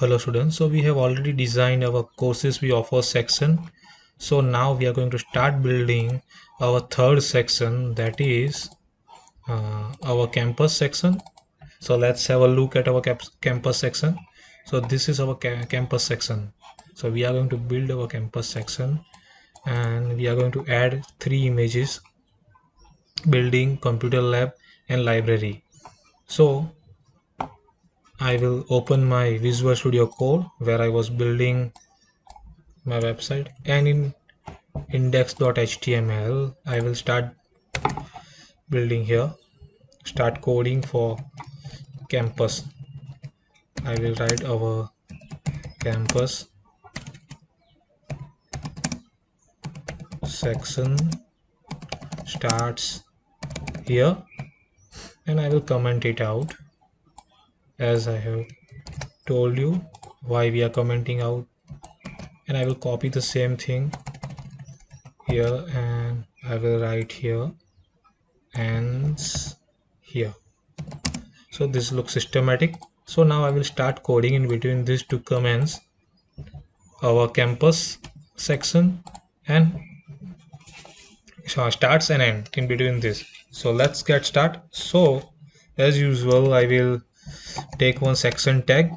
hello students. So we have already designed our courses. We offer section. So now we are going to start building our third section. That is uh, our campus section. So let's have a look at our campus section. So this is our ca campus section. So we are going to build our campus section. And we are going to add three images building computer lab and library. So I will open my Visual Studio Code where I was building my website. And in index.html I will start building here. Start coding for campus. I will write our campus section starts here. And I will comment it out as I have told you why we are commenting out. And I will copy the same thing here and I will write here and here. So this looks systematic. So now I will start coding in between these two commands our campus section and starts and end in between this. So let's get start so as usual I will take one section tag.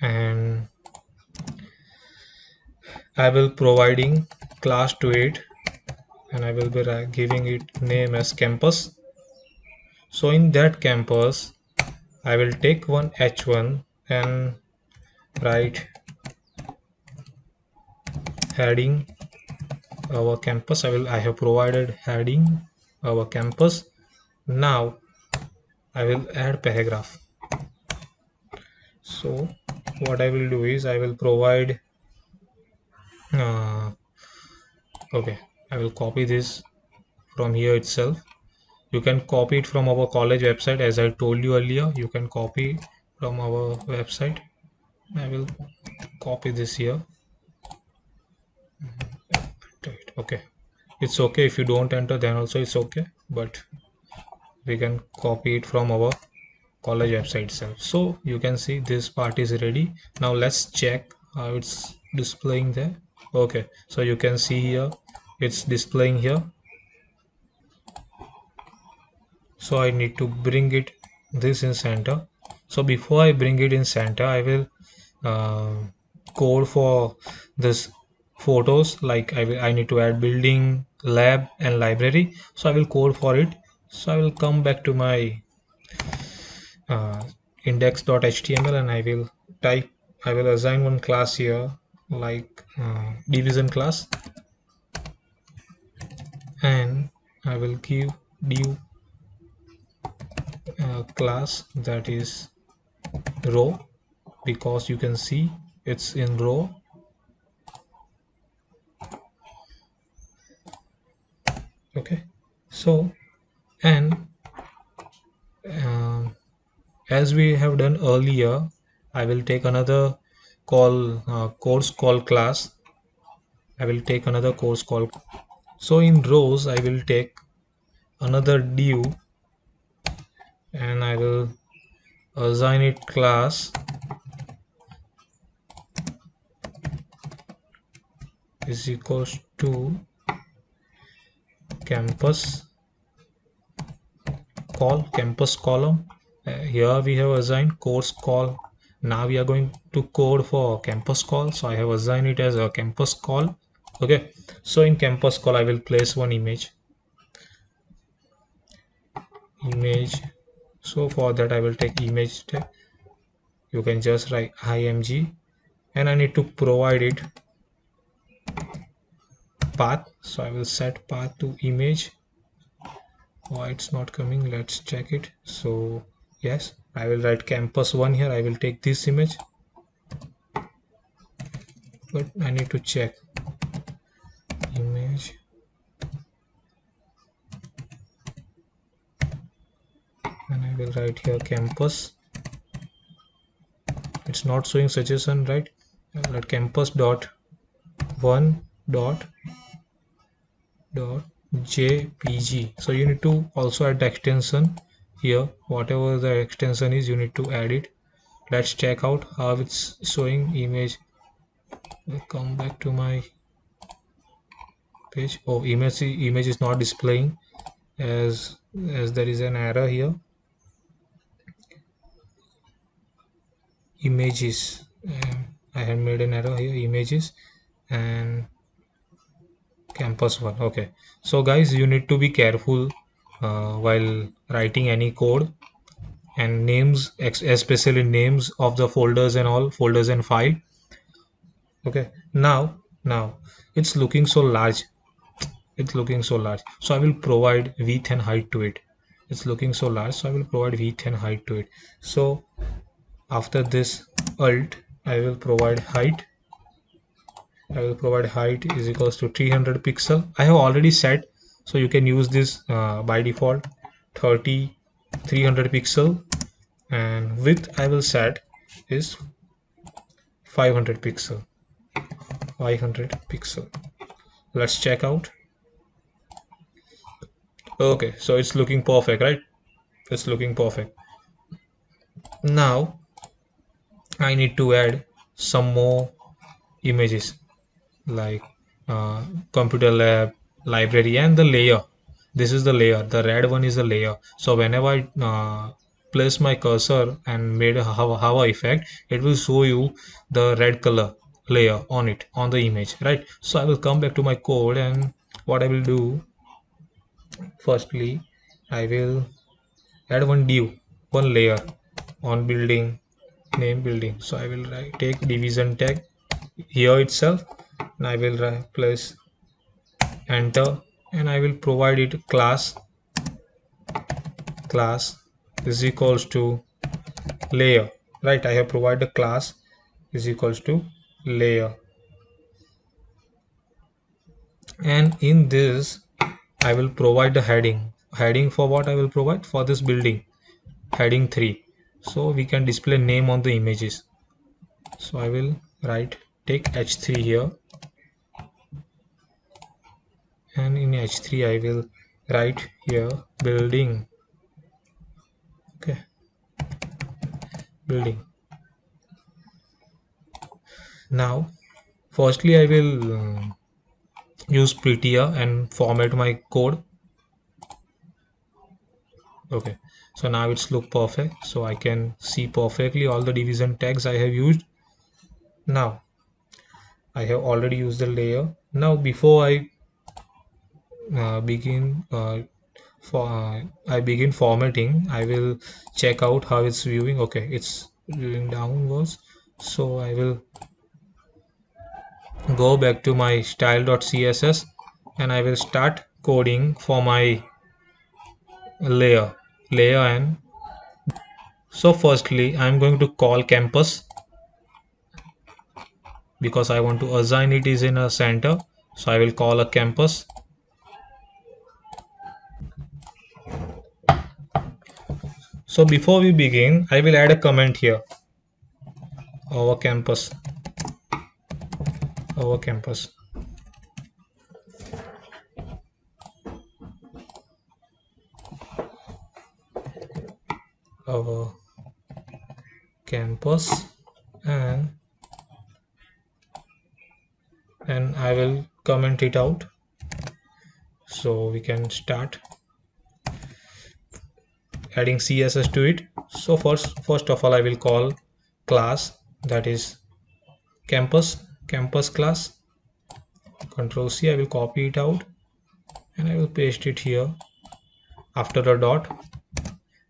And I will providing class to it. And I will be giving it name as campus. So in that campus I will take one h1 and write heading our campus. I will I have provided heading our campus. Now I will add paragraph. So what I will do is I will provide uh, okay I will copy this from here itself. You can copy it from our college website as I told you earlier. You can copy from our website. I will copy this here. Okay. It's okay. If you don't enter then also it's okay. But we can copy it from our college website itself. So you can see this part is ready. Now let's check how it's displaying there. Okay so you can see here it's displaying here. So I need to bring it this in center. So before I bring it in center I will uh, code for this photos. Like I, will, I need to add building lab and library. So I will code for it so I will come back to my uh, index.html and I will type I will assign one class here like uh, division class. And I will give div uh, class that is row because you can see it's in row. Okay. So and uh, as we have done earlier I will take another call uh, course call class. I will take another course call. So in rows I will take another div and I will assign it class. Is equals to campus call campus column. Uh, here we have assigned course call. Now we are going to code for campus call. So I have assigned it as a campus call. Okay. So in campus call I will place one image. Image. So for that I will take image tag. You can just write img. And I need to provide it. Path. So I will set path to image why it's not coming. Let's check it. So yes I will write campus one here. I will take this image. But I need to check. Image. And I will write here campus. It's not showing suggestion right? Let campus dot one dot dot jpg so you need to also add the extension here. Whatever the extension is you need to add it. Let's check out how it's showing image. I'll come back to my page. Oh image image is not displaying as as there is an error here. Images. Um, I have made an error here. Images. And campus one okay. So guys you need to be careful uh, while writing any code and names especially names of the folders and all folders and file. Okay now now it's looking so large. It's looking so large. So I will provide width and height to it. It's looking so large so I will provide width and height to it. So after this alt I will provide height I will provide height is equals to 300 pixel. I have already set so you can use this uh, by default 30 300 pixel. And width I will set is 500 pixel 500 pixel. Let's check out. Okay so it's looking perfect right? It's looking perfect. Now I need to add some more images like uh, computer lab library and the layer. This is the layer. The red one is the layer. So whenever I uh, place my cursor and made a hover effect it will show you the red color layer on it on the image right? So I will come back to my code and what I will do. Firstly I will add one div one layer on building name building. So I will write, take division tag here itself and I will write place enter and I will provide it class class is equals to layer. Right I have provided class is equals to layer. And in this I will provide the heading. Heading for what I will provide? For this building heading 3 so we can display name on the images. So I will write take h3 here and in h3 I will write here building. Okay. Building. Now firstly I will uh, use prettier and format my code. Okay. So now it's look perfect. So I can see perfectly all the division tags I have used. Now I have already used the layer. Now before I uh, begin uh, for uh, I begin formatting. I will check out how it's viewing. Okay it's viewing downwards. So I will go back to my style.css and I will start coding for my layer layer and so firstly I'm going to call campus because I want to assign it is in a center. So I will call a campus so before we begin I will add a comment here. Our campus. Our campus. Our campus and and I will comment it out. So we can start adding css to it. So first first of all i will call class that is campus campus class. Control c i will copy it out and i will paste it here. After the dot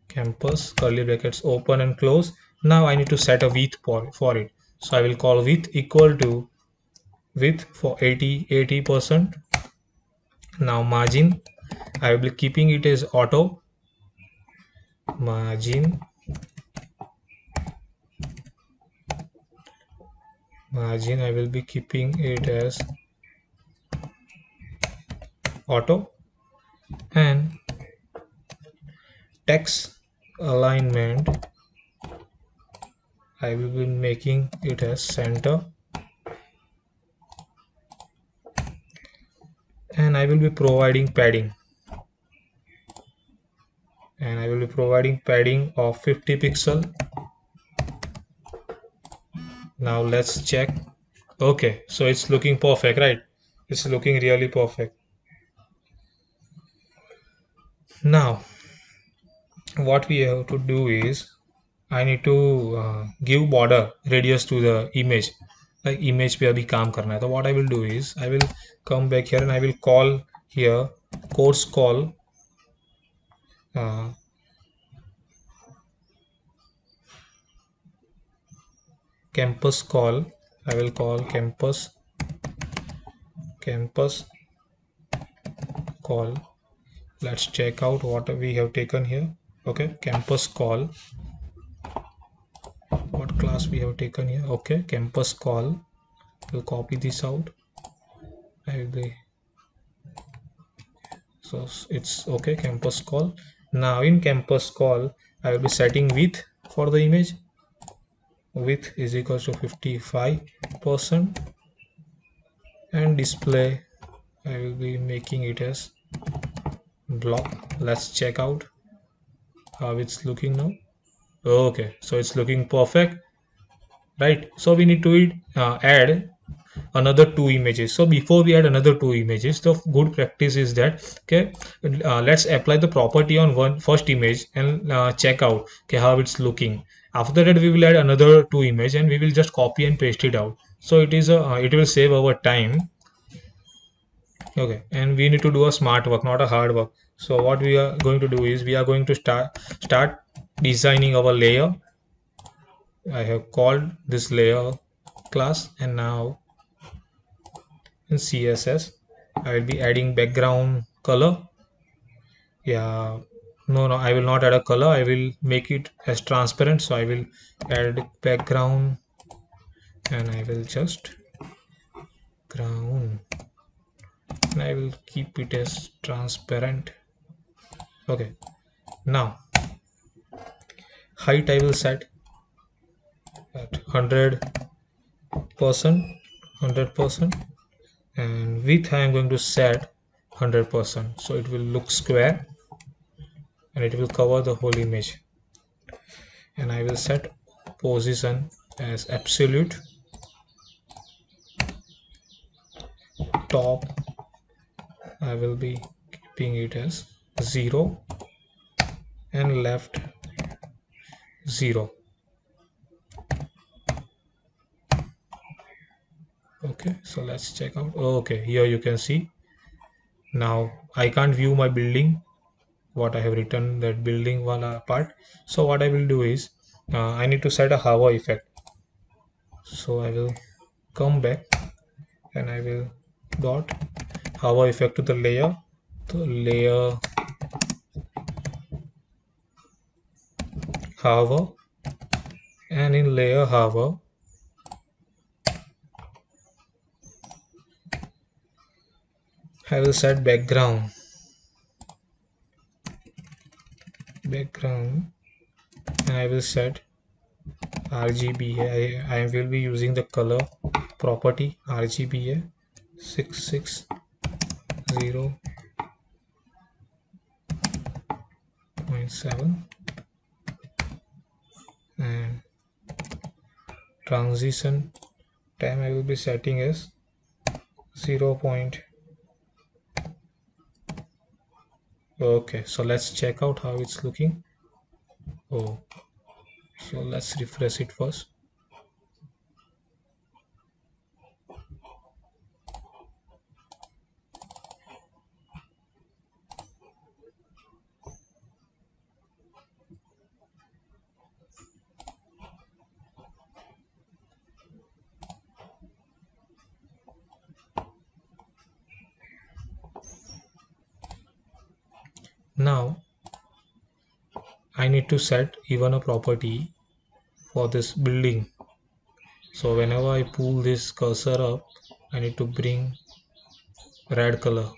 campus curly brackets open and close. Now i need to set a width for, for it. So i will call width equal to width for 80 80 percent. Now margin i will be keeping it as auto margin. Margin I will be keeping it as auto. And text alignment I will be making it as center. And I will be providing padding and I will be providing padding of 50 pixel now let's check okay so it's looking perfect right it's looking really perfect now what we have to do is I need to uh, give border radius to the image like image पे अभी काम करना है तो what I will do is I will come back here and I will call here course call uh, campus call. I will call campus. Campus call. Let's check out what we have taken here. Okay campus call. What class we have taken here? Okay campus call. We'll copy this out. I will be so it's okay campus call now in campus call I will be setting width for the image. Width is equal to 55 percent. And display I will be making it as block. Let's check out how it's looking now. Okay so it's looking perfect. Right so we need to uh, add another two images. So before we add another two images the good practice is that okay uh, let's apply the property on one first image and uh, check out okay how it's looking. After that we will add another two image and we will just copy and paste it out. So it is a uh, it will save our time. Okay and we need to do a smart work not a hard work. So what we are going to do is we are going to start start designing our layer. I have called this layer class and now in css i will be adding background color. Yeah no no i will not add a color. I will make it as transparent. So i will add background and i will just ground. And i will keep it as transparent. Okay. Now height i will set at 100 percent 100 percent and width i am going to set 100 percent. So it will look square and it will cover the whole image. And I will set position as absolute top I will be keeping it as 0 and left 0 okay so let's check out. Okay here you can see. Now I can't view my building what I have written that building wala part. So what I will do is uh, I need to set a hover effect. So I will come back and I will dot hover effect to the layer. The layer hover and in layer hover I will set background? Background. And I will set RGBA I, I will be using the color property RGBA 660.7 and transition time I will be setting as 0. Okay so let's check out how it's looking. Oh so let's refresh it first now I need to set even a property for this building. So whenever I pull this cursor up I need to bring red color.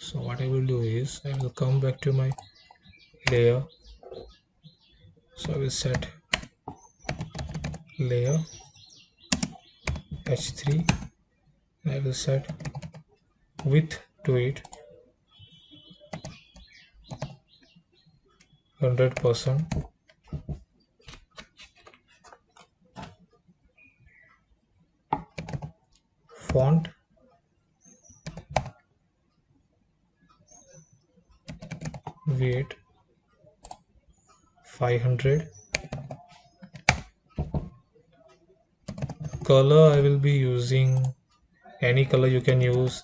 So what I will do is I will come back to my layer. So I will set layer h3 I will set width to it 100 percent. Font. Weight. 500 color I will be using any color you can use.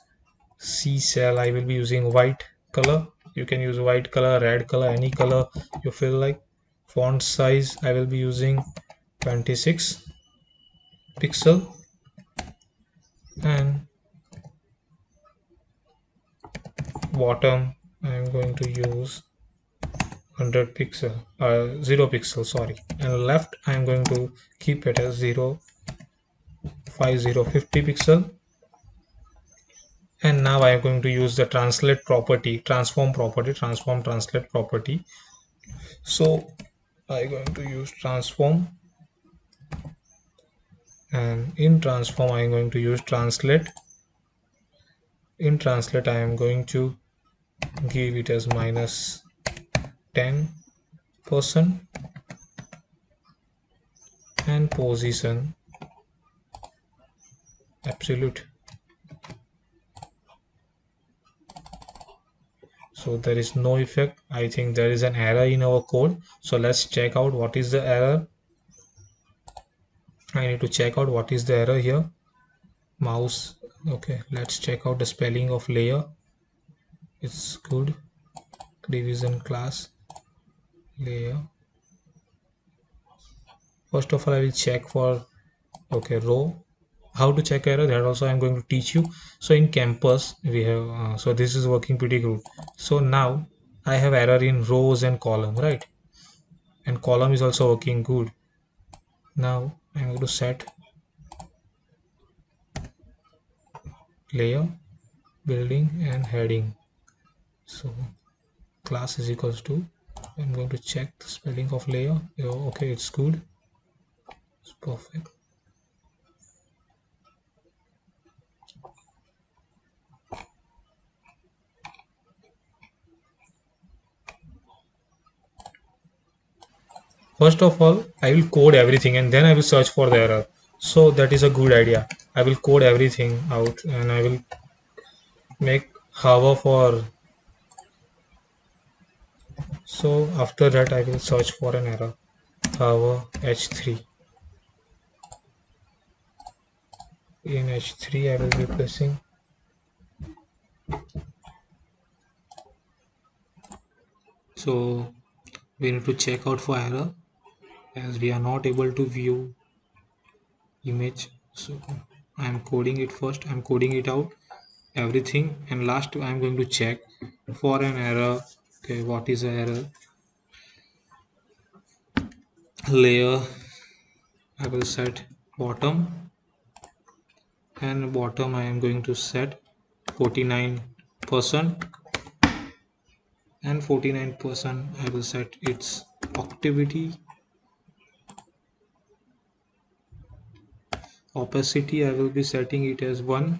C cell I will be using white color you can use white color red color any color you feel like. Font size I will be using 26 pixel. And bottom I am going to use 100 pixel uh, 0 pixel sorry. And left I am going to keep it as 0 5050 pixel and now I am going to use the translate property transform property transform translate property. So I'm going to use transform. And in transform I am going to use translate. In translate I am going to give it as minus 10 percent and position absolute so there is no effect. I think there is an error in our code. So let's check out what is the error. I need to check out what is the error here. Mouse. Okay let's check out the spelling of layer. It's good. Division class. Layer. First of all I will check for okay row how to check error that also I'm going to teach you. So in campus we have uh, so this is working pretty good. So now I have error in rows and column right? And column is also working good. Now I'm going to set layer building and heading. So class is equals to I'm going to check the spelling of layer. Okay it's good. It's perfect first of all I will code everything and then I will search for the error. So that is a good idea. I will code everything out and I will make hover for. So after that I will search for an error. Hover h3 in h3 I will be pressing. So we need to check out for error as we are not able to view image so I am coding it first. I am coding it out everything. And last I am going to check for an error. Okay what is the error? Layer I will set bottom. And bottom I am going to set 49 percent. And 49 percent I will set its activity opacity I will be setting it as 1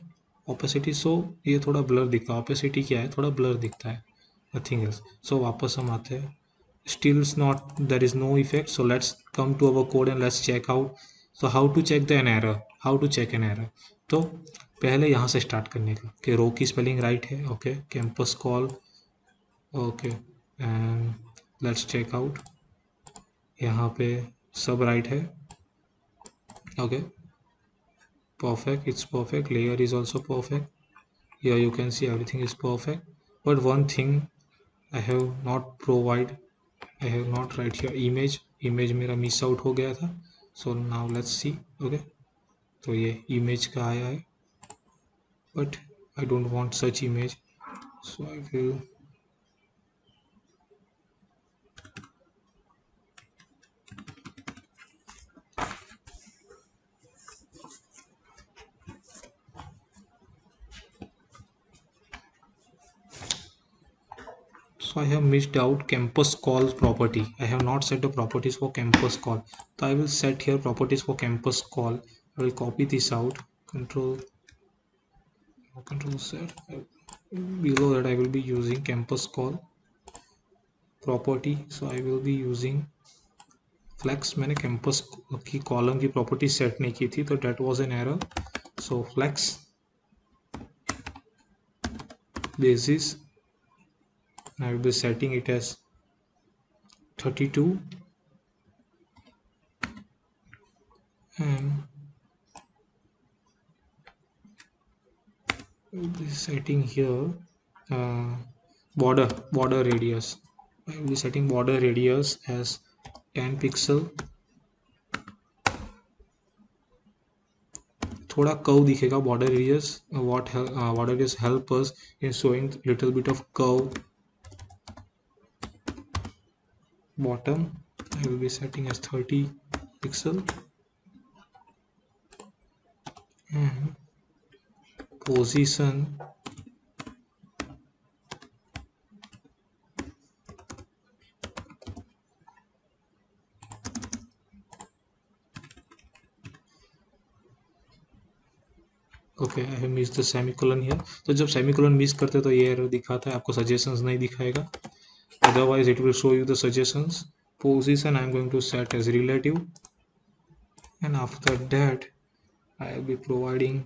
opacity so ये थोड़ा blur दिखता है opacity क्या है थोड़ा blur दिखता है nothing else so वापस हम आते हैं still not there is no effect so let's come to our code and let's check out so how to check the an error how to check an error तो पहले यहाँ से start करने का कि रो की स्पेलिंग राइट है okay campus call okay and let's check out यहाँ पे सब राइट है okay okay. perfect it's perfect layer is also perfect here you can see everything is perfect but one thing I have not provide I have not write here image image मेरा miss out हो गया था so now let's see okay तो ये image का आया है but I don't want such image so I will so I have missed out campus call property I have not set the properties for campus call so I will set here properties for campus call I will copy this out control control set below that I will be using campus call property so I will be using flex मैंने campus की column की property set नहीं की थी तो that was an error so flex basis I will be setting it as 32 and will be setting here uh, border border radius I will be setting border radius as 10 pixel थोड़ा curve दिखेगा border radius uh, what uh, border radius help us in showing little bit bottom. I will be setting as 30 pixel. And position. Okay I miss the semicolon here तो जब semicolon miss करते तो ये error दिखाता है, आपको suggestions नहीं दिखाएगा। otherwise it will show you the suggestions position i'm going to set as relative and after that i will be providing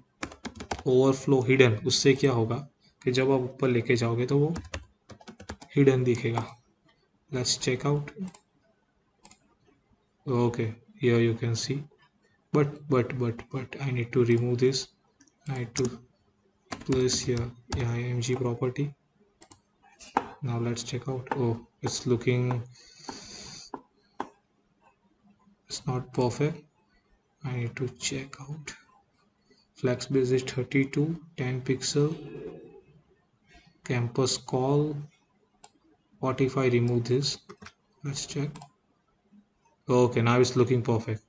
overflow hidden उससे क्या होगा कि जब आप ऊपर लेके जाओगे तो वो हिडन दिखेगा let's check out okay here you can see but but but but I need to remove this I to place here M img property now let's check out. Oh it's looking it's not perfect. I need to check out. Flex basis 32 10 pixel. Campus call. What if I remove this? Let's check. Okay now it's looking perfect.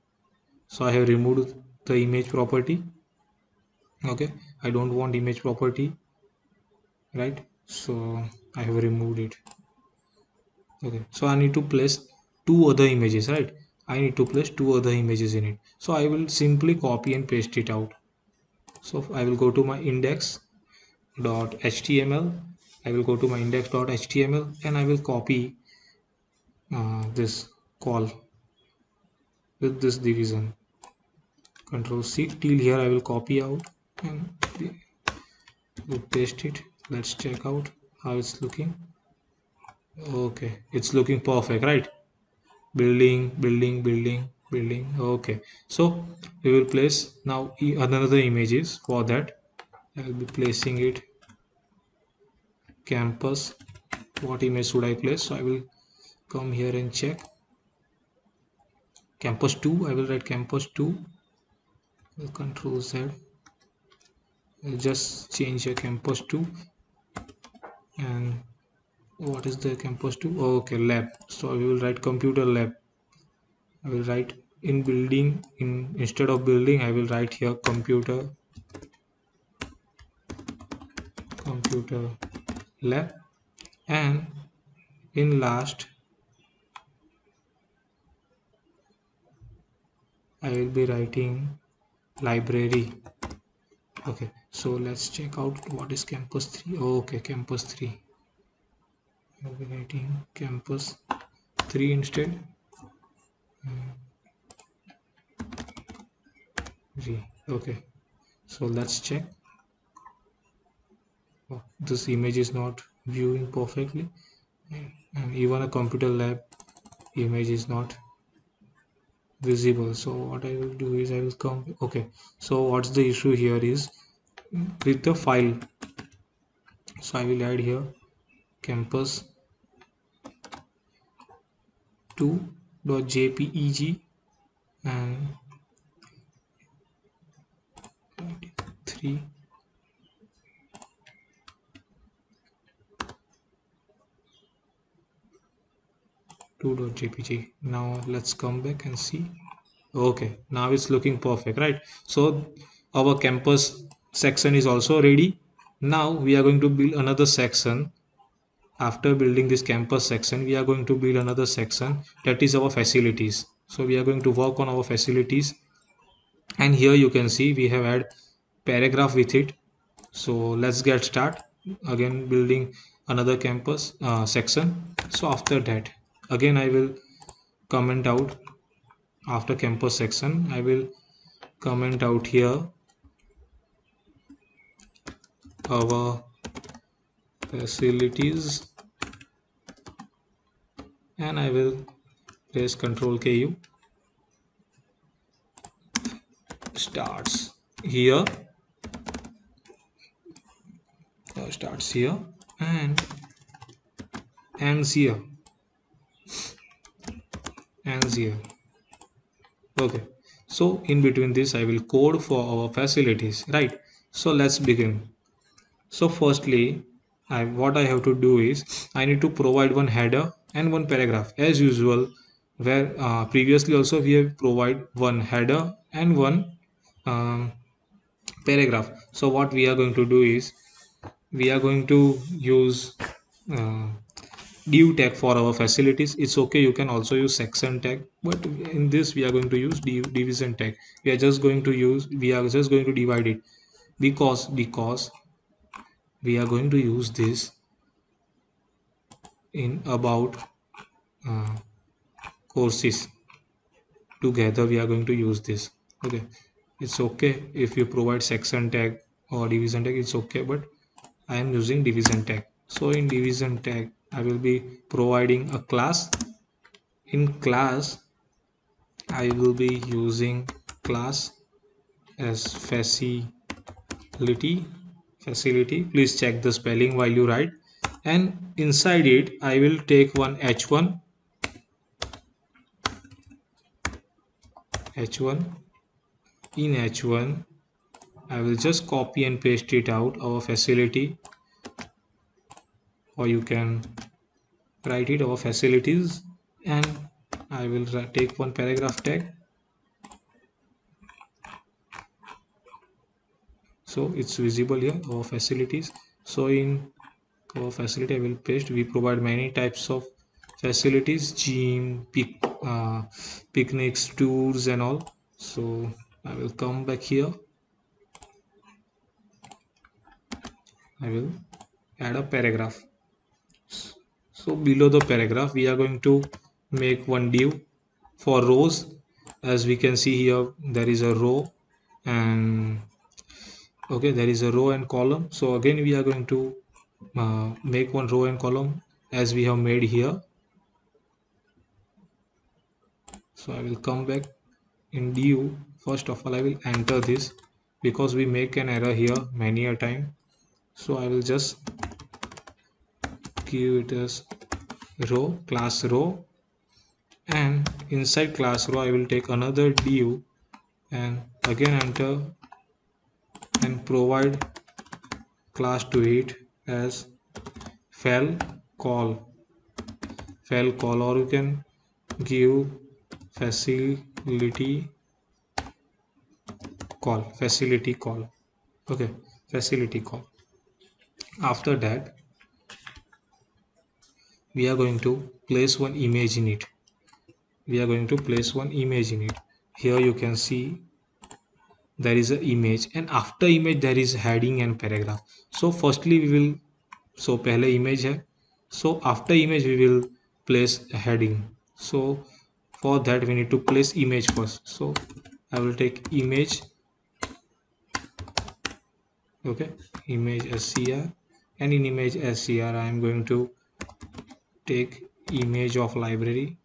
So I have removed the image property. Okay I don't want image property right so I have removed it. Okay. So I need to place two other images right? I need to place two other images in it. So I will simply copy and paste it out. So I will go to my index dot html I will go to my index dot html and I will copy uh, this call with this division. Control C. Till here I will copy out and paste it let's check out how it's looking. Okay it's looking perfect right? Building building building building. Okay so we will place now another images for that. I will be placing it campus. What image should I place? So I will come here and check. Campus 2 I will write campus 2 control Z. I'll just change a campus 2 and what is the campus to? Oh, okay lab. So we will write computer lab. I will write in building in instead of building i will write here computer computer lab. And in last I will be writing library okay so let's check out what is campus 3 oh, okay campus 3 I'll be writing campus 3 instead. Hmm. Okay so let's check. Oh, this image is not viewing perfectly. And even a computer lab image is not visible. So what I will do is I will come okay. So what's the issue here is with the file so I will add here campus 2.jpeg and 3 2.jpg now let's come back and see. Okay now it's looking perfect right? So our campus section is also ready. Now we are going to build another section. After building this campus section we are going to build another section. That is our facilities. So we are going to work on our facilities. And here you can see we have had paragraph with it. So let's get start. Again building another campus uh, section. So after that again I will comment out after campus section. I will comment out here. Our facilities. And I will press Ctrl KU starts here. Uh, starts here. And ends here ends here okay. So in between this I will code for our facilities right? So let's begin. So firstly I what I have to do is I need to provide one header and one paragraph. As usual where uh, previously also we have provide one header and one um, paragraph. So what we are going to do is we are going to use uh, div tag for our facilities it's okay you can also use section tag but in this we are going to use div division tag. We are just going to use we are just going to divide it. Because because we are going to use this in about uh, courses. Together we are going to use this okay? It's okay if you provide section tag or division tag it's okay but I am using division tag. So in division tag I will be providing a class. In class I will be using class as facility. Facility please check the spelling while you write. And inside it I will take one h1 h1 in h1 I will just copy and paste it out our facility or you can write it our facilities and I will take one paragraph tag. So it's visible here our facilities. So in our facility I will paste we provide many types of facilities gym pic, uh, picnics tours and all. So I will come back here. I will add a paragraph so below the paragraph we are going to make one div for rows. As we can see here there is a row and okay there is a row and column. So again we are going to uh, make one row and column as we have made here. So I will come back in div first of all I will enter this because we make an error here many a time. So I will just give it as row class row and inside class row I will take another div and again enter and provide class to it as fal call. Fal call or you can give facility call facility call. Okay facility call. After that we are going to place one image in it. We are going to place one image in it. Here you can see there is an image and after image there is heading and paragraph. So firstly we will so pehle image hai so after image we will place a heading. So for that we need to place image first. So i will take image okay image scr and in image scr i am going to take image of library.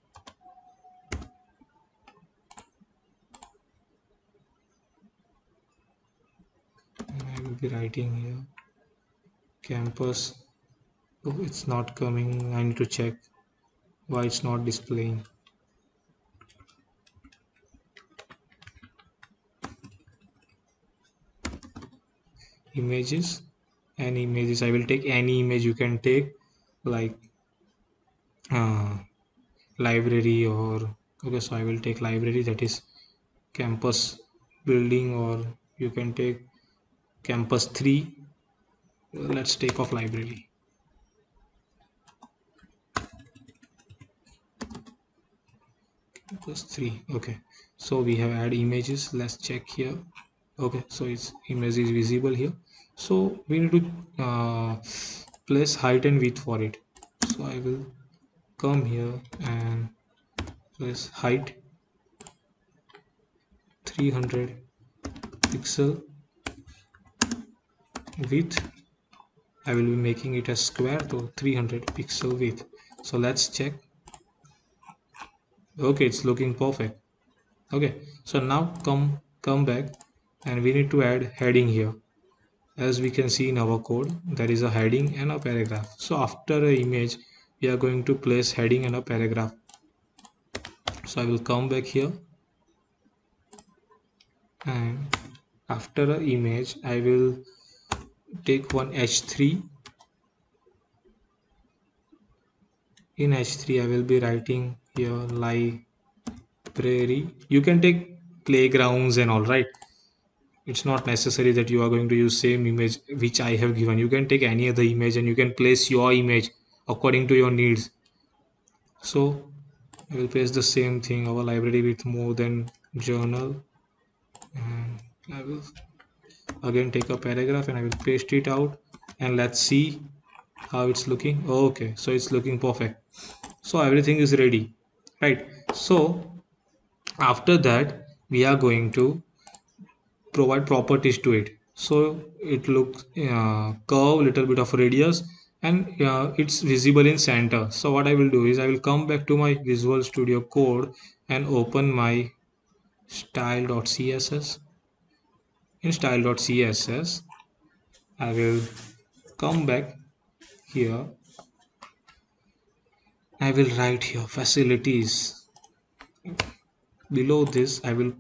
I will be writing here. Campus. Oh it's not coming. I need to check why it's not displaying. Images. Any images. I will take any image you can take like uh, library or okay so i will take library that is campus building or you can take campus 3 let's take off library. Campus 3 okay. So we have add images. Let's check here. Okay so its image is visible here. So we need to uh, place height and width for it. So I will come here and place height 300 pixel width. I will be making it a square to 300 pixel width. So let's check. Okay it's looking perfect. Okay so now come come back and we need to add heading here. As we can see in our code there is a heading and a paragraph. So after a image we are going to place heading and a paragraph. So I will come back here. And after a image I will take one h3 in h3 I will be writing here library. You can take playgrounds and all right? It's not necessary that you are going to use same image which I have given. You can take any other image and you can place your image according to your needs. So I will paste the same thing our library with more than journal. And I will again take a paragraph and I will paste it out and let's see how it's looking. Okay so it's looking perfect. So everything is ready right? So after that we are going to provide properties to it. So it looks uh, curve little bit of radius and uh, it's visible in center. So what i will do is i will come back to my visual studio code and open my style.css in style.css i will come back here. I will write here facilities. Below this i will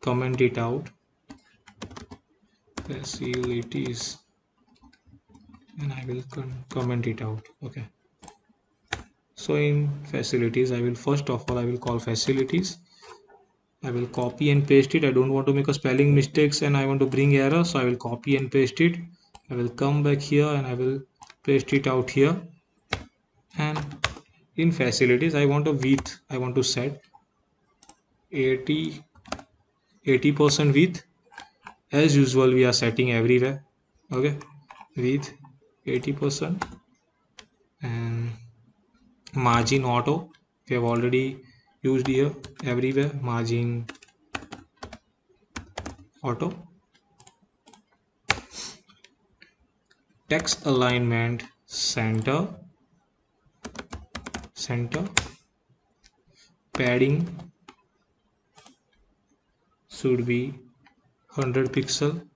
comment it out. Facilities and I will comment it out okay? So in facilities I will first of all I will call facilities. I will copy and paste it. I don't want to make a spelling mistakes and I want to bring error so I will copy and paste it. I will come back here and I will paste it out here. And in facilities I want a width. I want to set 80 80 percent width. As usual we are setting everywhere okay? With 80 percent. And margin auto we have already used here everywhere margin auto. Text alignment center center. Padding should be 100 pixel.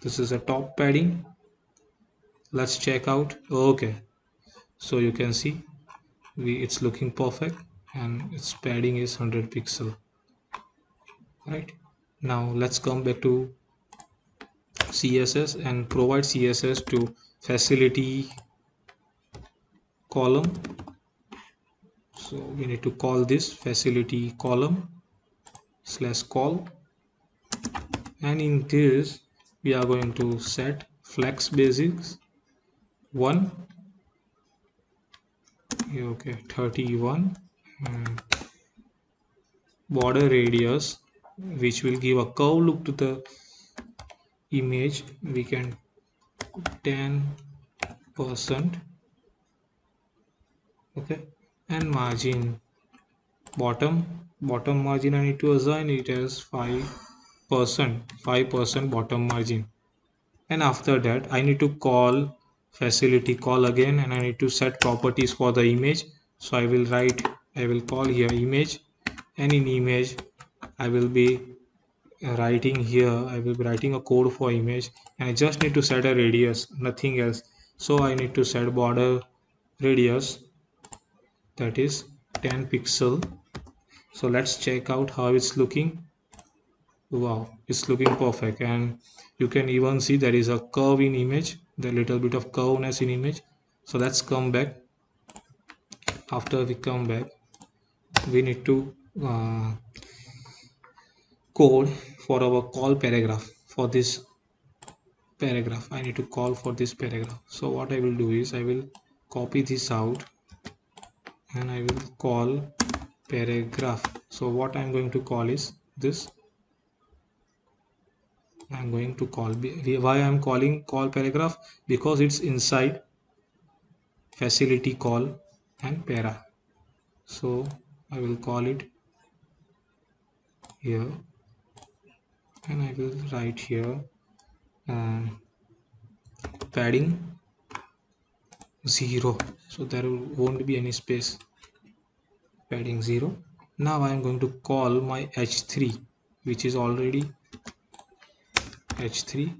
This is a top padding let's check out. Okay. So you can see we it's looking perfect and its padding is 100 pixel. Right? Now let's come back to css and provide css to facility column. So we need to call this facility column slash call. And in this we are going to set flex basis 1 okay 31 and border radius which will give a curve look to the image we can 10 percent. Okay and margin. Bottom bottom margin I need to assign it as 5 percent 5 percent bottom margin. And after that I need to call facility call again and I need to set properties for the image. So I will write I will call here image. And in image I will be writing here I will be writing a code for image and I just need to set a radius nothing else. So I need to set border radius that is 10 pixel. So let's check out how it's looking. Wow it's looking perfect and you can even see there is a curve in image the little bit of curveness in image. So let's come back. After we come back we need to uh, code for our call paragraph for this paragraph. I need to call for this paragraph. So what I will do is I will copy this out and I will call paragraph. So what I'm going to call is this I'm going to call why I'm calling call paragraph? Because it's inside facility call and para. So I will call it here and I will write here um, padding 0 so there won't be any space padding 0 now I am going to call my h3 which is already h3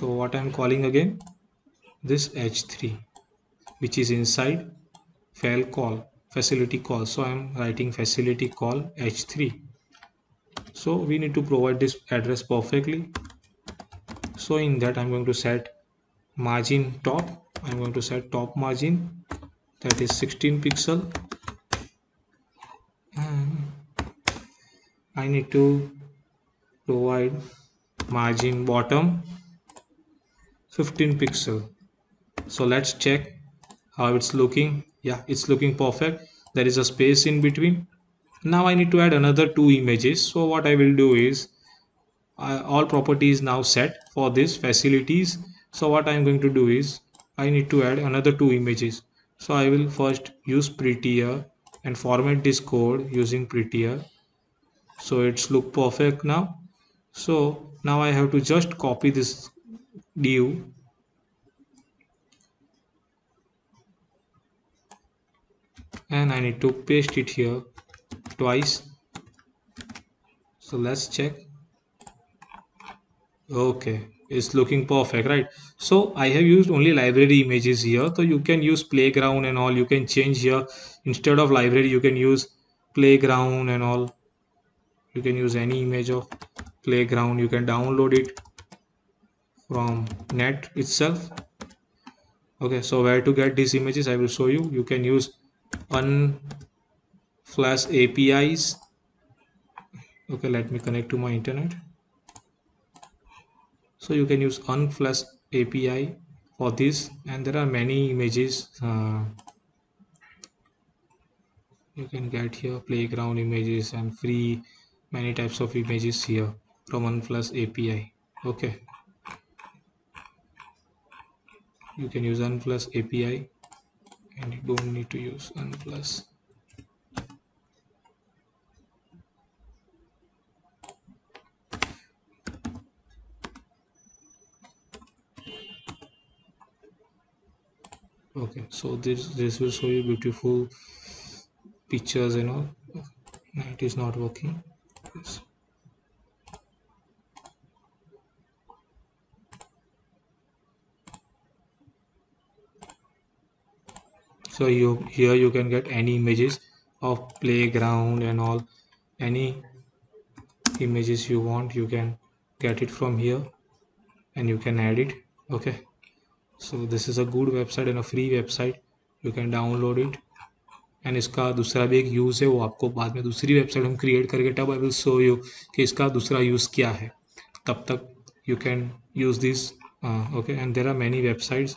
so what I'm calling again? This h3 which is inside fail call facility call. So I'm writing facility call h3 so we need to provide this address perfectly. So in that I'm going to set margin top. I'm going to set top margin. That is 16 pixel. And I need to provide margin bottom 15 pixel. So let's check how it's looking. Yeah it's looking perfect. There is a space in between. Now I need to add another two images. So what I will do is uh, all properties now set for this facilities. So what I'm going to do is I need to add another two images. So I will first use prettier and format this code using prettier. So it's look perfect now so now I have to just copy this div. And I need to paste it here twice. So let's check. Okay it's looking perfect right? So I have used only library images here. So you can use playground and all. You can change here. Instead of library you can use playground and all. You can use any image of playground. You can download it from net itself. Okay so where to get these images I will show you. You can use Unsplash APIs okay let me connect to my internet. So you can use Unsplash API for this and there are many images uh, you can get here playground images and free many types of images here from Unsplash API okay. You can use Unsplash API and you don't need to use Unsplash okay so this this will show you beautiful pictures and all. It is not working. Yes. So you here you can get any images of playground and all any images you want you can get it from here and you can add it okay so this is a good website and a free website you can download it and इसका दूसरा भी एक use है वो आपको बाद में दूसरी वेबसाइट हम क्रिएट करके टब आई विल शो यू कि इसका दूसरा यूज़ क्या है तब तक you can use this okay and there are many websites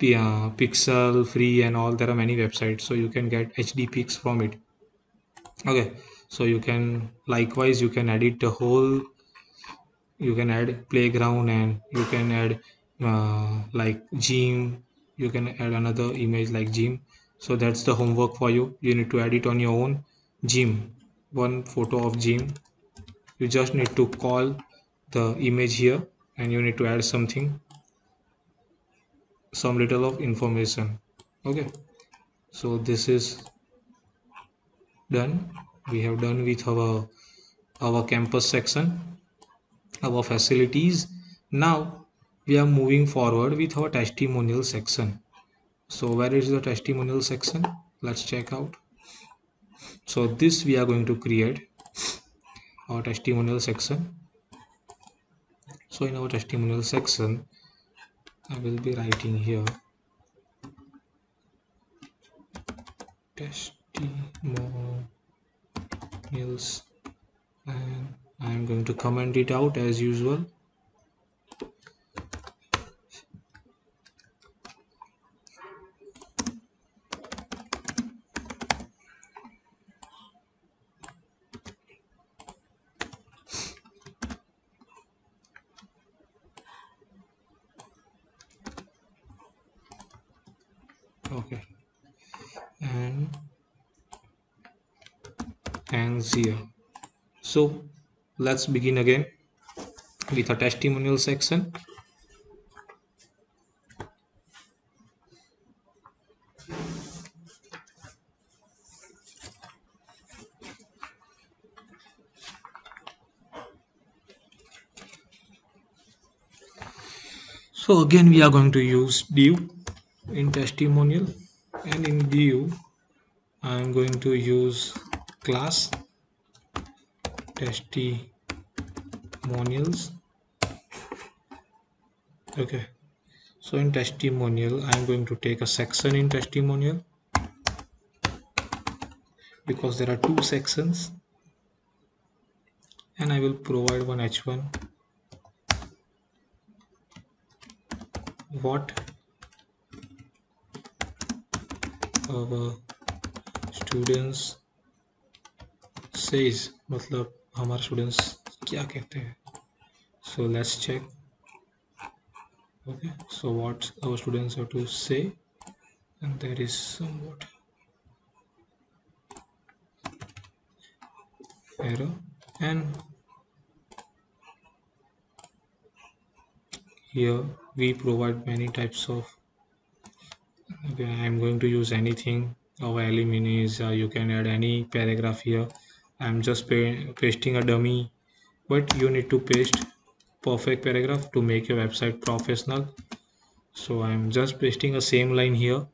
pixel free and all there are many websites so you can get hd pics from it. Okay so you can likewise you can edit the whole you can add playground and you can add uh, like gym you can add another image like gym. So that's the homework for you. You need to edit on your own gym one photo of gym. You just need to call the image here and you need to add something some little of information. Okay. So this is done. We have done with our our campus section our facilities. Now we are moving forward with our testimonial section. So where is the testimonial section? Let's check out. So this we are going to create our testimonial section. So in our testimonial section I will be writing here. Testimonials. And I am going to comment it out as usual here. So let's begin again with a testimonial section. So again we are going to use div in testimonial and in div, I am going to use class testimonials okay so in testimonial I'm going to take a section in testimonial because there are two sections and I will provide one h1 what our students says मतलब हमारे students क्या कहते हैं so let's check okay so what our students have to say and there is somewhat error and here we provide many types of okay i'm going to use anything our eliminates uh, you can add any paragraph here i'm just pasting a dummy but you need to paste perfect paragraph to make your website professional. So i'm just pasting a same line here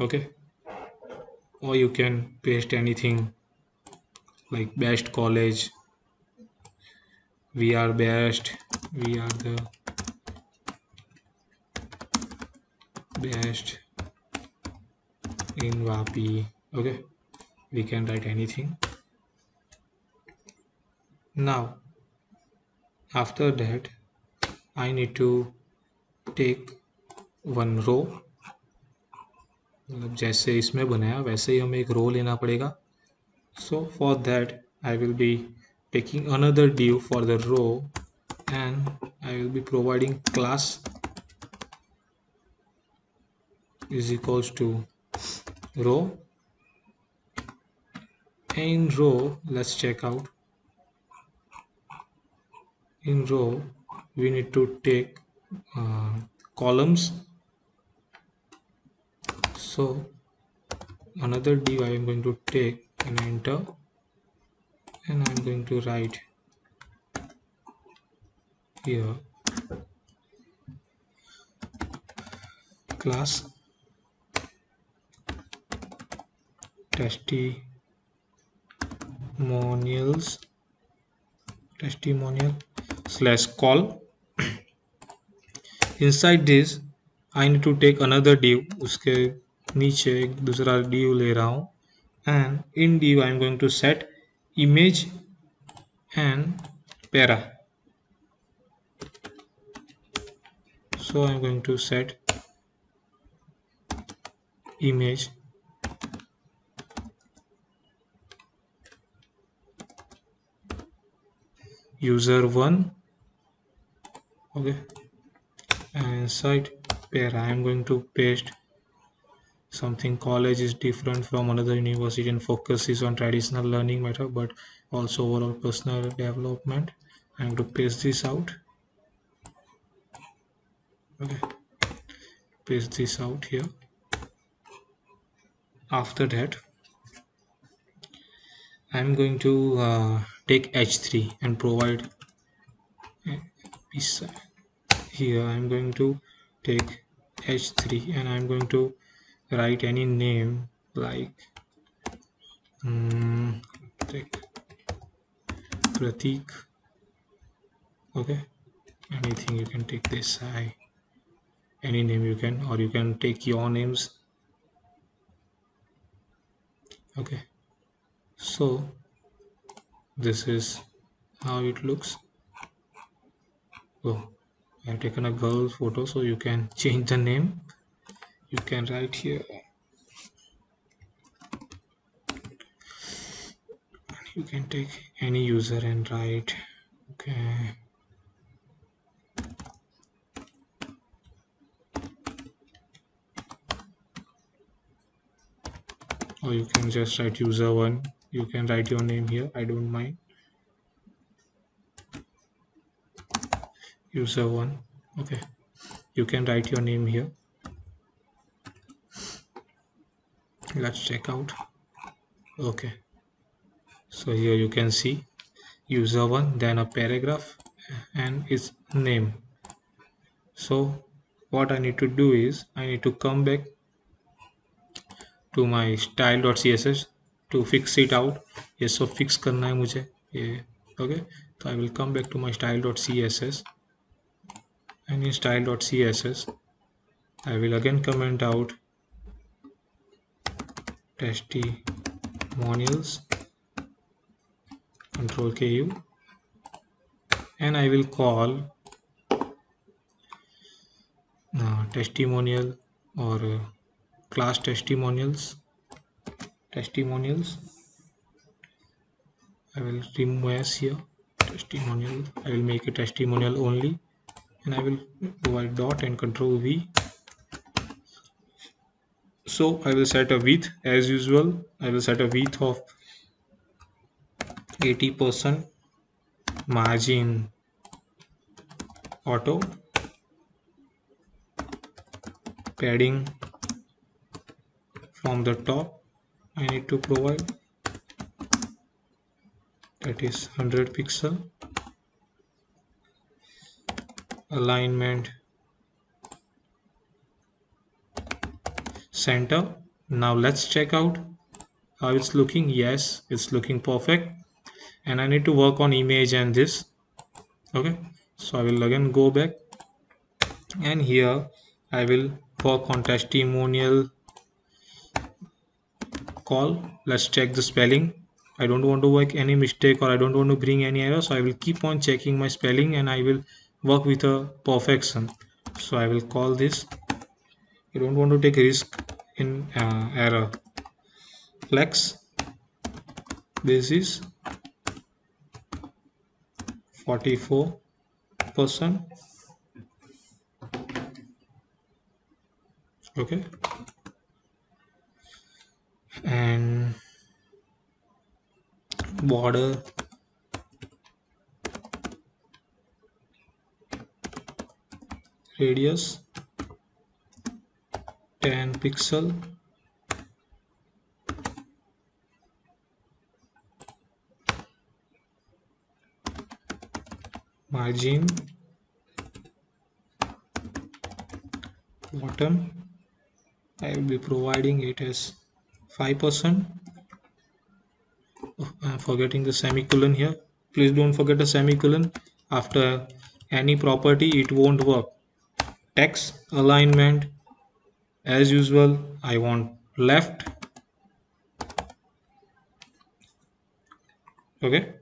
okay? Or you can paste anything like best college we are best we are the best in Vapi okay? We can write anything now, after that, I need to take one row मतलब जैसे इसमें बनाया, वैसे ही हमें एक row लेना पड़ेगा। So for that I will be taking another div for the row and I will be providing class is equals to row and row let's check out in row we need to take uh, columns. So another div I am going to take and enter and I'm going to write here class testimonials testimonial slash call inside this I need to take another div उसके नीचे एक दूसरा div ले रहा हूँ and in div I am going to set image and para so I am going to set image user1 okay. And inside where I am going to paste something. College is different from another university and focuses on traditional learning method but also overall personal development. I'm going to paste this out. Okay. Paste this out here. After that I'm going to uh, take h3 and provide here I'm going to take h3 and I'm going to write any name like um, take Pratik. Okay anything you can take this I any name you can or you can take your names. Okay so this is how it looks. Oh I have taken a girl photo so you can change the name. You can write here. You can take any user and write okay. Or you can just write user one. You can write your name here. I don't mind user one okay you can write your name here let's check out okay so here you can see user one then a paragraph and its name so what I need to do is I need to come back to my style.css to fix it out ये सब fix करना है मुझे ये okay so I will come back to my style.css and in style.css I will again comment out testimonials control ku and I will call uh, testimonial or uh, class testimonials testimonials. I will remove s here testimonial. I will make a testimonial only and I will provide dot and control V. So I will set a width as usual. I will set a width of 80 percent margin auto. Padding from the top I need to provide. That is 100 pixel alignment center. Now let's check out how it's looking. Yes it's looking perfect. And I need to work on image and this. Okay so I will again go back. And here I will work on testimonial call. Let's check the spelling. I don't want to work any mistake or I don't want to bring any error so I will keep on checking my spelling and I will work with a perfection. So I will call this. You don't want to take risk in uh, error. Flex. This is 44 percent. Okay. And border radius 10 pixel margin bottom. I will be providing it as 5% oh, I'm forgetting the semicolon here. Please don't forget a semicolon. After any property it won't work text alignment. As usual I want left. Okay.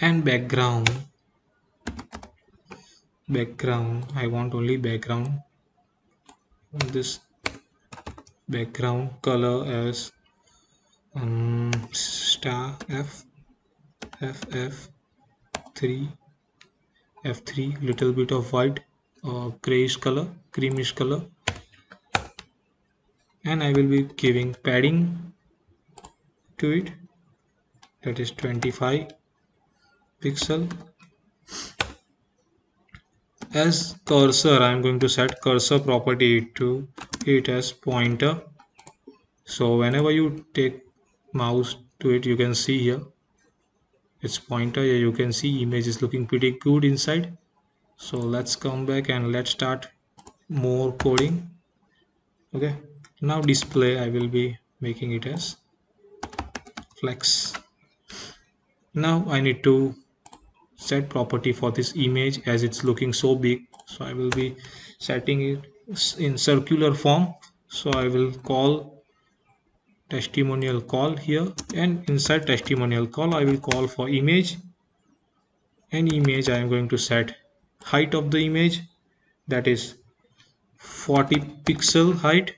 And background. Background. I want only background. This background color as um, star F FF 3 F3 little bit of white or grayish color creamish color. And I will be giving padding to it. That is 25 pixel. As cursor I am going to set cursor property to it as pointer. So whenever you take mouse to it you can see here it's pointer here. You can see image is looking pretty good inside. So let's come back and let's start more coding. Okay. Now display I will be making it as flex. Now I need to set property for this image as it's looking so big. So I will be setting it in circular form. So I will call testimonial call here. And inside testimonial call I will call for image. And image I am going to set height of the image. That is 40 pixel height.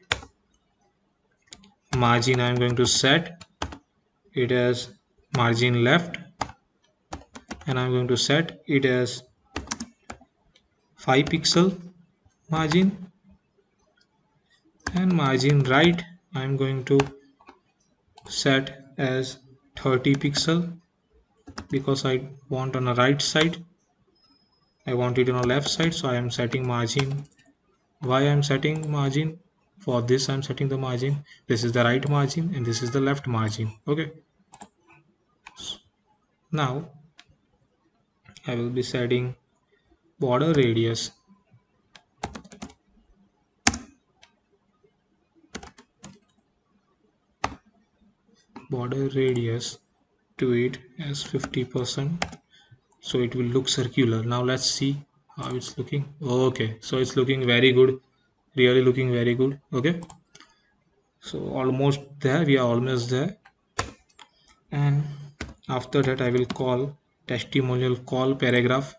Margin I am going to set. It as margin left. And I'm going to set it as 5 pixel margin. And margin right I'm going to set as 30 pixel because I want on the right side. I want it on the left side so I am setting margin. Why I'm setting margin? For this I'm setting the margin. This is the right margin and this is the left margin. Okay. Now I will be setting border radius border radius to it as 50 percent so it will look circular now let's see how it's looking okay so it's looking very good really looking very good okay so almost there we are almost there and after that I will call testimonial call paragraph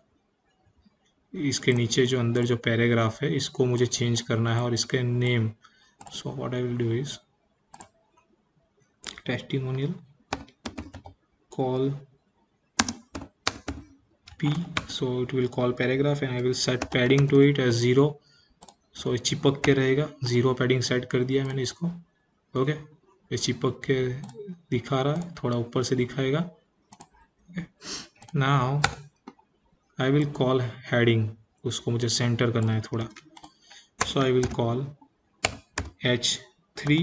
इसके नीचे जो अंदर जो paragraph है इसको मुझे change करना है और इसके name so what I will do is testimonial call p. So, it will call paragraph and I will set padding to it as zero. So चिपक के रहेगा। ज़ीरो पैडिंग सेट कर दिया मैंने इसको। ओके ये चिपक के दिखा रहा है। थोड़ा ऊपर से दिखाएगा। Now I will call heading उसको मुझे सेंटर करना है थोड़ा। So I will call H three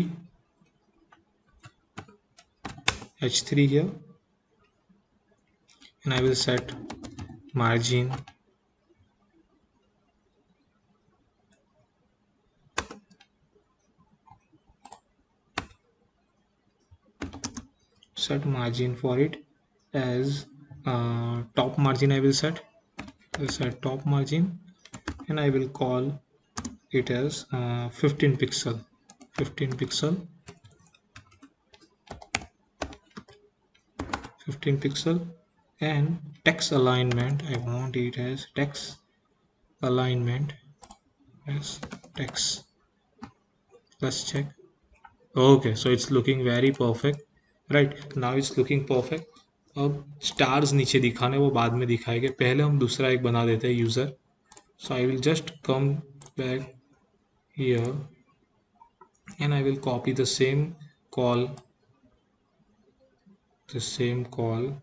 h3 here. And I will set margin. Set margin for it as uh, top margin I will set. I will set top margin and I will call it as uh, 15 pixel. 15 pixel 15 pixel and text alignment I want it as text alignment as text let's check okay so it's looking very perfect right now it's looking perfect अब stars नीचे दिखाने वो बाद में दिखाएंगे पहले हम दूसरा एक बना देते हैं user so I will just come back here and I will copy the same call the same call.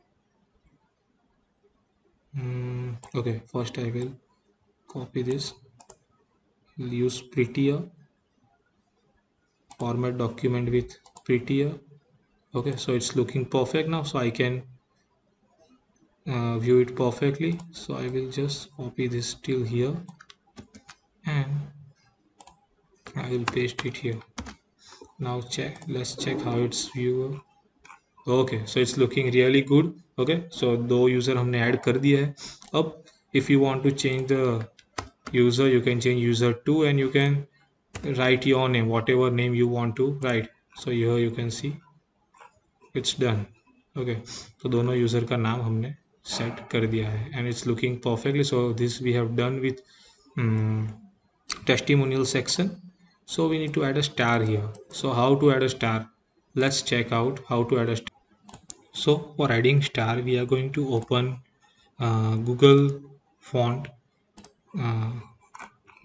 Mm, okay first I will copy this. Use prettier. Format document with prettier. Okay so it's looking perfect now so I can uh, view it perfectly. So I will just copy this till here and I will paste it here. Now check let's check how it's viewer okay so it's looking really good okay so दो user हमने add कर दिया है। अब if you want to change the user you can change user two and you can write your name whatever name you want to write so यह you can see it's done okay तो दोनों user का नाम हमने set कर दिया है। And it's looking perfectly so this we have done with testimonial section so we need to add a star here so how to add a star let's check out how to add a so for adding star we are going to open uh, google font uh,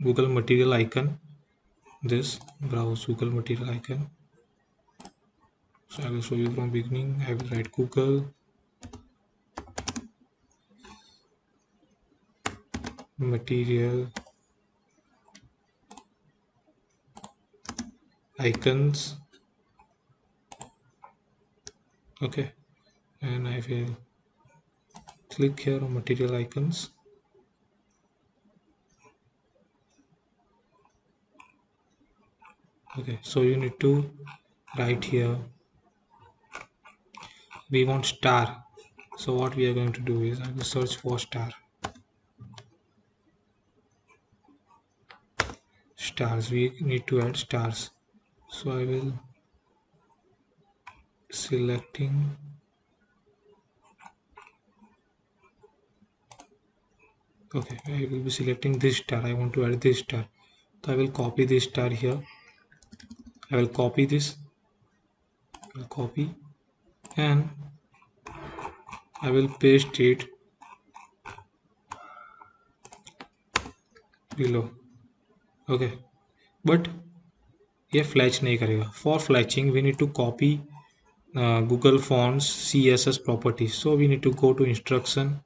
google material icon. This browse google material icon. So i will show you from beginning. I will write google. Material icons. Okay and I will click here on material icons. Okay so you need to write here we want star. So what we are going to do is I will search for star. Stars we need to add stars. So I will selecting okay I will be selecting this star I want to add this star so I will copy this star here I will copy this I will copy and I will paste it below okay but ये फ्लैच नहीं करेगा for फ्लैचिंग we need to copy google fonts css properties so we need to go to instruction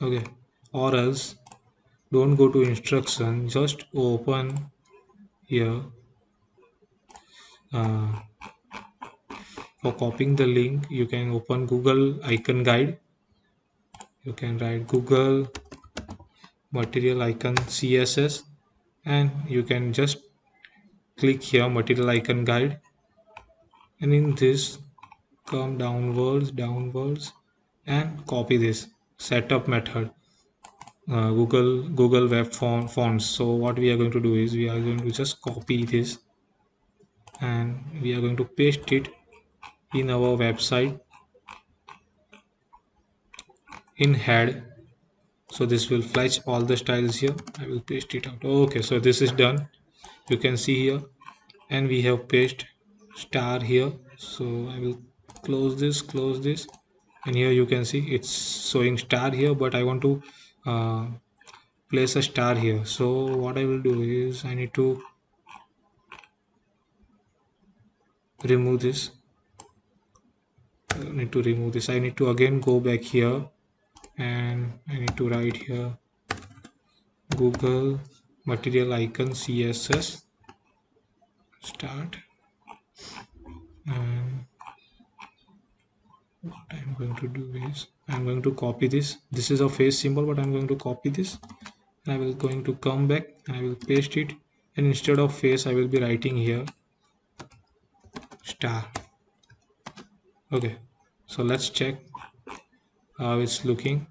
okay. Or else don't go to instruction. Just open here uh, for copying the link you can open google icon guide. You can write google material icon css and you can just click here material icon guide. And in this come downwards downwards and copy this setup method uh, google google web font fonts. So what we are going to do is we are going to just copy this and we are going to paste it in our website in head. So this will fetch all the styles here. I will paste it out. Okay so this is done. You can see here. And we have paste star here. So i will close this close this and here you can see it's showing star here but i want to uh, place a star here. So what i will do is i need to remove this. I need to remove this. I need to again go back here and I need to write here Google material icon CSS start what I'm going to do is I'm going to copy this. This is a face symbol but I'm going to copy this. I will going to come back and I will paste it. And instead of face I will be writing here. Star. Okay. So let's check how it's looking.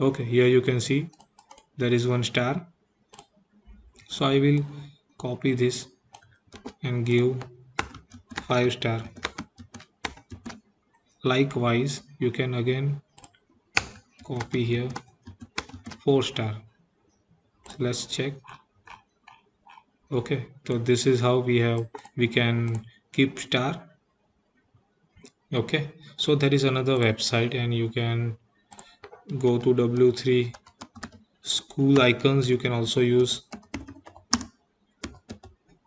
Okay here you can see there is one star. So I will copy this and give 5 star likewise you can again copy here. 4 star. So let's check. Okay so this is how we have we can keep star. Okay so there is another website and you can go to w3 school icons. You can also use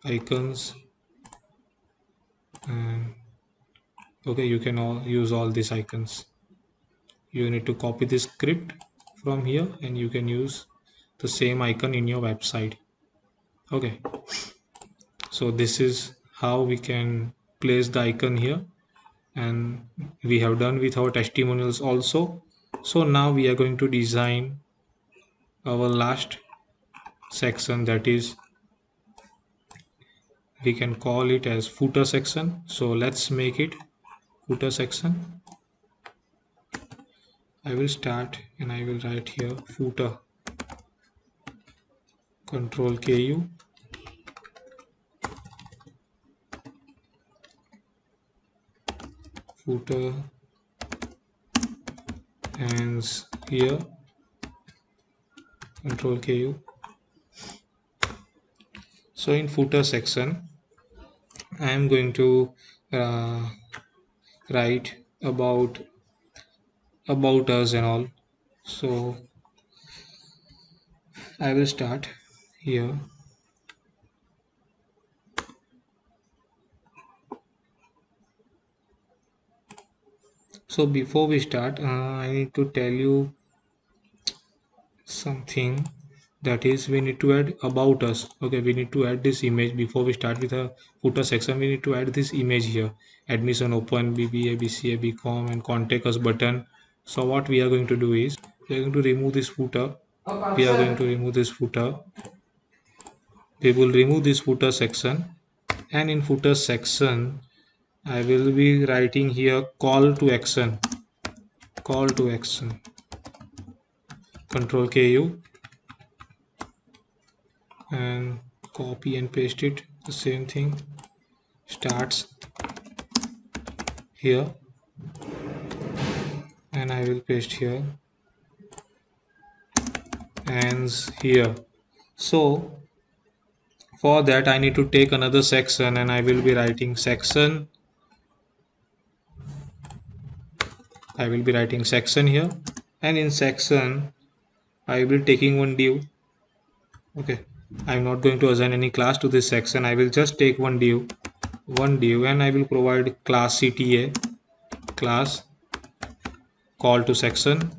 icons and okay you can all use all these icons. You need to copy this script from here and you can use the same icon in your website. Okay. So this is how we can place the icon here and we have done with our testimonials also. So now we are going to design our last section that is we can call it as footer section. So let's make it footer section. I will start and I will write here footer. Control KU footer and here. Control KU so in footer section I am going to uh, write about about us and all. So I will start here. So before we start uh, I need to tell you something that is we need to add about us. Okay we need to add this image. Before we start with a footer section we need to add this image here. Admission open bba bca bcom and contact us button. So what we are going to do is we are going to remove this footer. We are going to remove this footer. We will remove this footer section. And in footer section I will be writing here call to action. Call to action. Control KU and copy and paste it. The same thing starts here. And I will paste here. Ends here. So for that I need to take another section and I will be writing section. I will be writing section here. And in section I will be taking one div okay I'm not going to assign any class to this section. I will just take one div one div and I will provide class CTA class call to section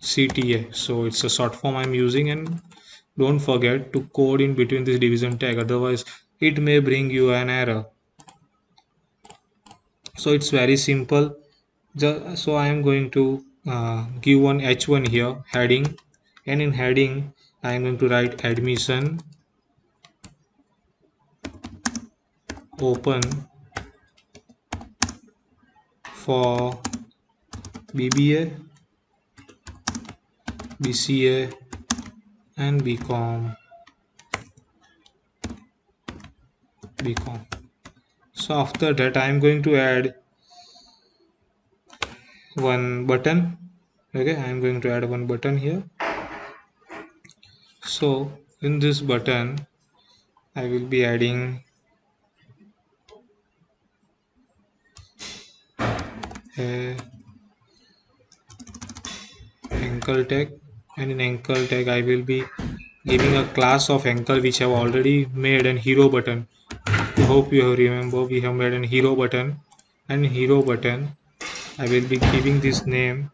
CTA so it's a short form I'm using and don't forget to code in between this division tag. Otherwise it may bring you an error. So it's very simple. So I am going to uh, give one h1 here heading and in heading I am going to write admission. Open for BBA BCA and BCom BCom so after that I am going to add one button. Okay I am going to add one button here so in this button I will be adding a anchor tag. And in anchor tag I will be giving a class of ankle which I have already made an hero button. I hope you have remember we have made an hero button. And hero button I will be giving this name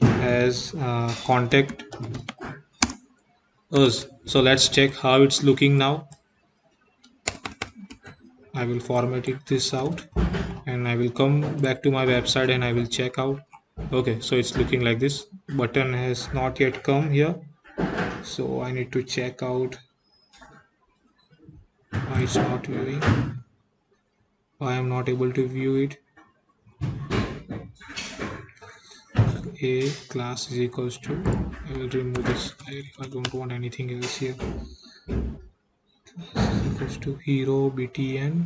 as uh, contact Oh, so let's check how it's looking now. I will format it this out and I will come back to my website and I will check out. Okay so it's looking like this. Button has not yet come here. So I need to check out why it's not viewing. Why I'm not able to view it a class is equals to I will remove this I don't want anything else here. Equals to hero btn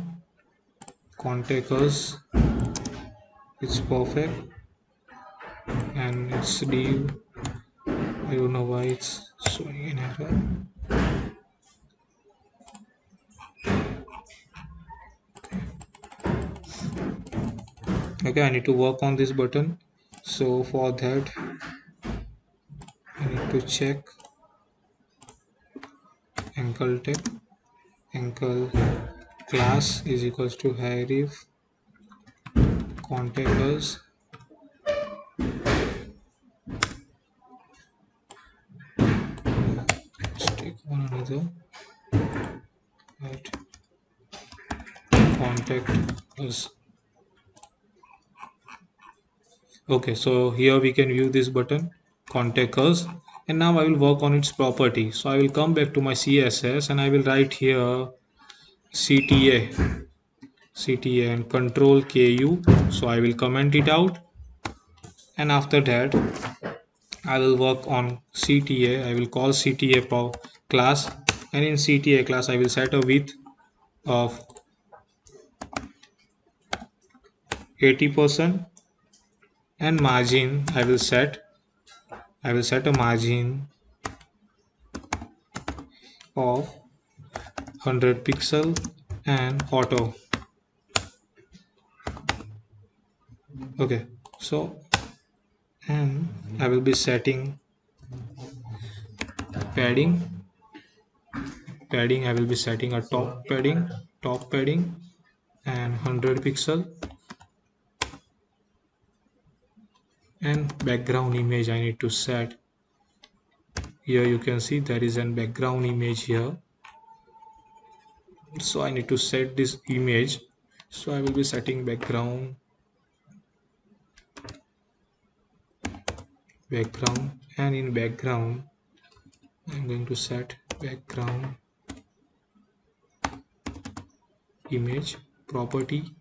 contact us it's perfect and it's div I don't know why it's showing an error. Okay I need to work on this button so for that I need to check anchor tag ankle class is equals to href contact us let's take one another right contact us okay so here we can view this button contact us and now I will work on its property. So I will come back to my CSS and I will write here CTA CTA and control KU so I will comment it out. And after that I will work on CTA I will call CTA class. And in CTA class I will set a width of 80% and margin I will set I will set a margin of 100 pixel and auto. Okay so and I will be setting padding. Padding I will be setting a top padding top padding and 100 pixel and background image I need to set. Here you can see there is an background image here. So I need to set this image. So I will be setting background background and in background I'm going to set background image property.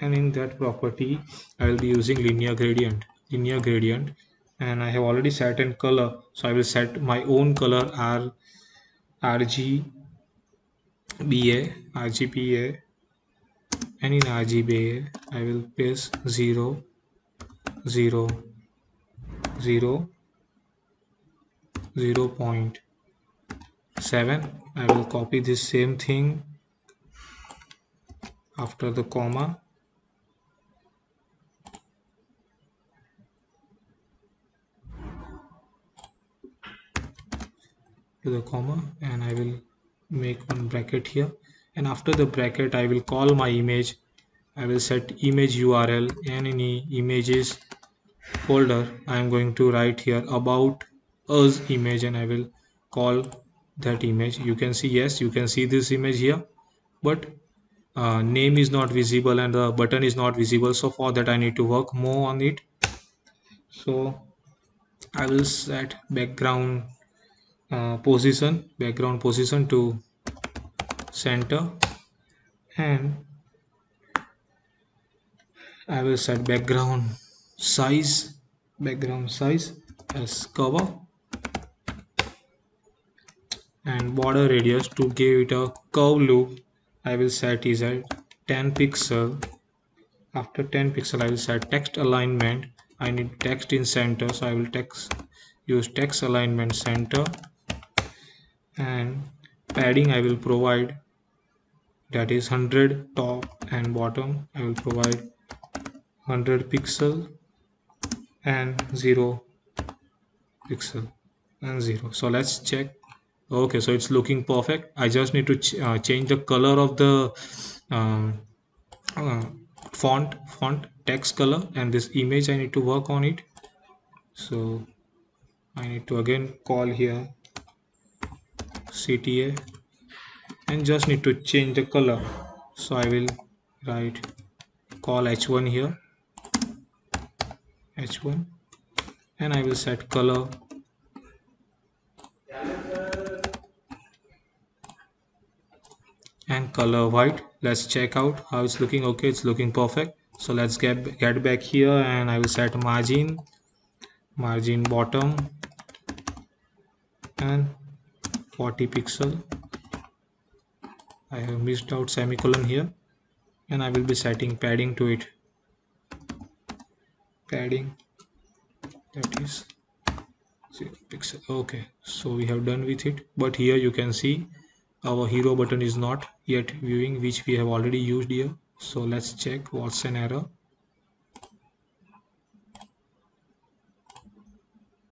And in that property I will be using linear gradient linear gradient. And I have already set in color. So I will set my own color R RGBA RGBA and in RGBA I will paste 0 0 0 0 0.7 I will copy this same thing after the comma to the comma and I will make one bracket here. And after the bracket I will call my image. I will set image URL and in images folder I am going to write here about us image and I will call that image. You can see yes you can see this image here. But uh, name is not visible and the button is not visible. So for that I need to work more on it. So I will set background uh, position background position to center. And I will set background size background size as cover and border radius to give it a curve look I will set is at 10 pixel. After 10 pixel I will set text alignment. I need text in center so I will text use text alignment center and padding I will provide. That is 100 top and bottom I will provide 100 pixel and 0 pixel and 0 so let's check. Okay so it's looking perfect. I just need to ch uh, change the color of the um, uh, font font text color and this image I need to work on it. So I need to again call here CTA and just need to change the color. So I will write call h1 here. H1 and I will set color. And color white. Let's check out how it's looking. Okay it's looking perfect. So let's get get back here and I will set margin. Margin bottom. And 40 pixel. I have missed out semicolon here. And I will be setting padding to it. Padding that is 0 pixel. Okay so we have done with it. But here you can see our hero button is not yet viewing which we have already used here. So let's check what's an error